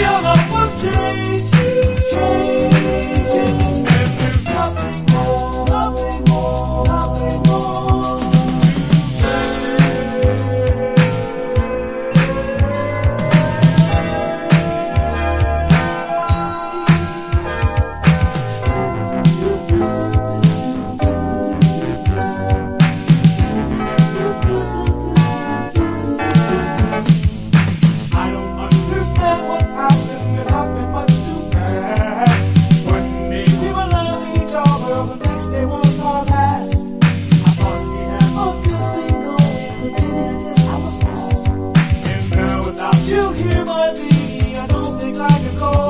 your life will change, change. like a cold.